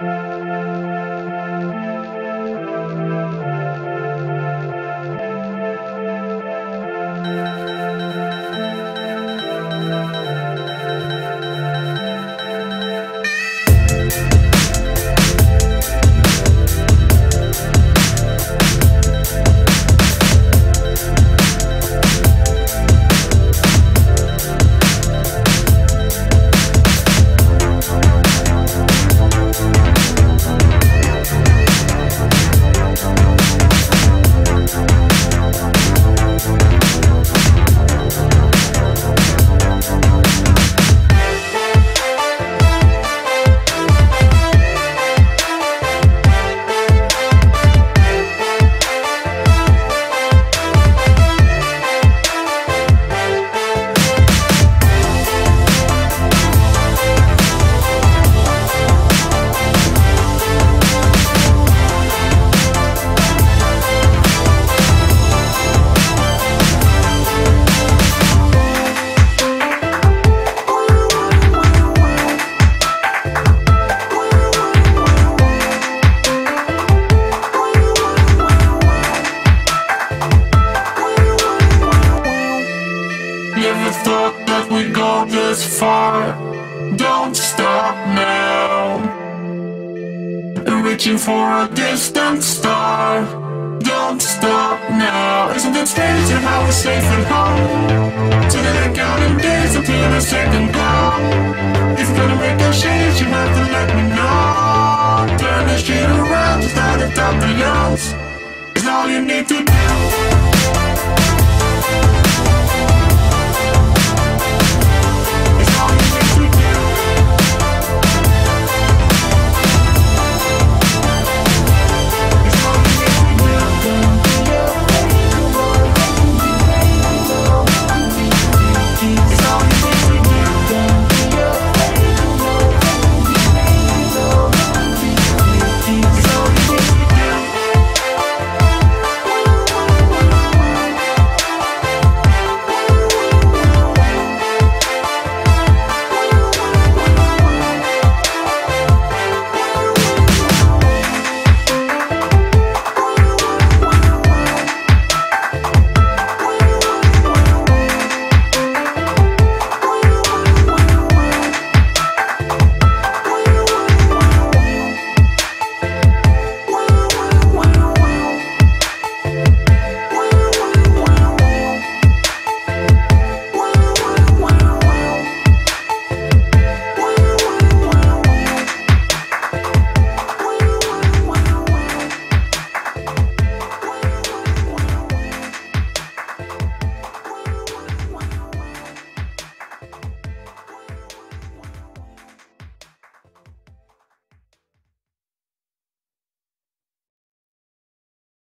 Never we'd go this far. Don't stop now. Reaching for a distant star. Don't stop now. Isn't it strange how we're safe at home? So that I counting days until the second glow If you're gonna break the shades, you have to let me know. Turn the shit around, start at top the It's all you need to do